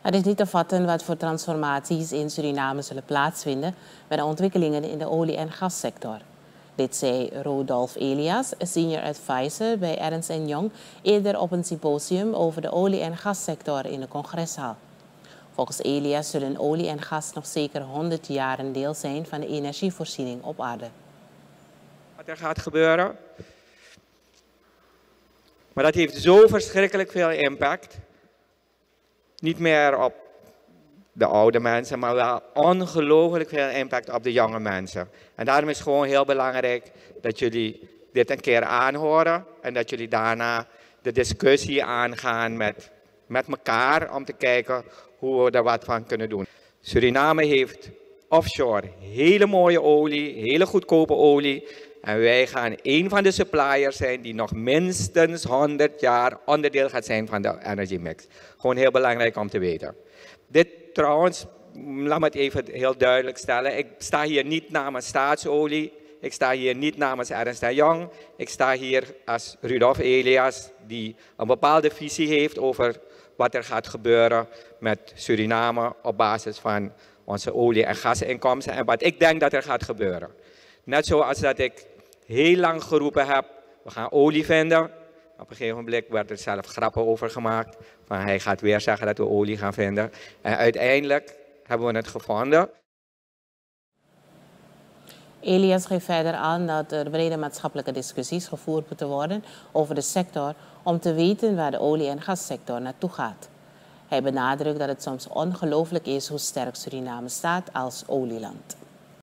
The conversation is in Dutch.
Het is niet te vatten wat voor transformaties in Suriname zullen plaatsvinden met de ontwikkelingen in de olie- en gassector. Dit zei Rodolf Elias, senior advisor bij Ernst Young, eerder op een symposium over de olie- en gassector in de congreshal. Volgens Elias zullen olie en gas nog zeker 100 jaar een deel zijn van de energievoorziening op aarde. Wat er gaat gebeuren. Maar dat heeft zo verschrikkelijk veel impact. Niet meer op de oude mensen, maar wel ongelooflijk veel impact op de jonge mensen. En daarom is het gewoon heel belangrijk dat jullie dit een keer aanhoren en dat jullie daarna de discussie aangaan met, met elkaar om te kijken hoe we er wat van kunnen doen. Suriname heeft offshore hele mooie olie, hele goedkope olie. En wij gaan een van de suppliers zijn die nog minstens 100 jaar onderdeel gaat zijn van de energy mix. Gewoon heel belangrijk om te weten. Dit trouwens, laat me het even heel duidelijk stellen. Ik sta hier niet namens staatsolie. Ik sta hier niet namens Ernst Young. Ik sta hier als Rudolf Elias, die een bepaalde visie heeft over wat er gaat gebeuren met Suriname op basis van onze olie- en gasinkomsten en wat ik denk dat er gaat gebeuren. Net zoals dat ik heel lang geroepen heb, we gaan olie. Op een gegeven moment werd er zelf grappen over gemaakt. Van hij gaat weer zeggen dat we olie gaan vinden. En uiteindelijk hebben we het gevonden. Elias geeft verder aan dat er brede maatschappelijke discussies gevoerd moeten worden over de sector om te weten waar de olie- en gassector naartoe gaat. Hij benadrukt dat het soms ongelooflijk is hoe sterk Suriname staat als olieland.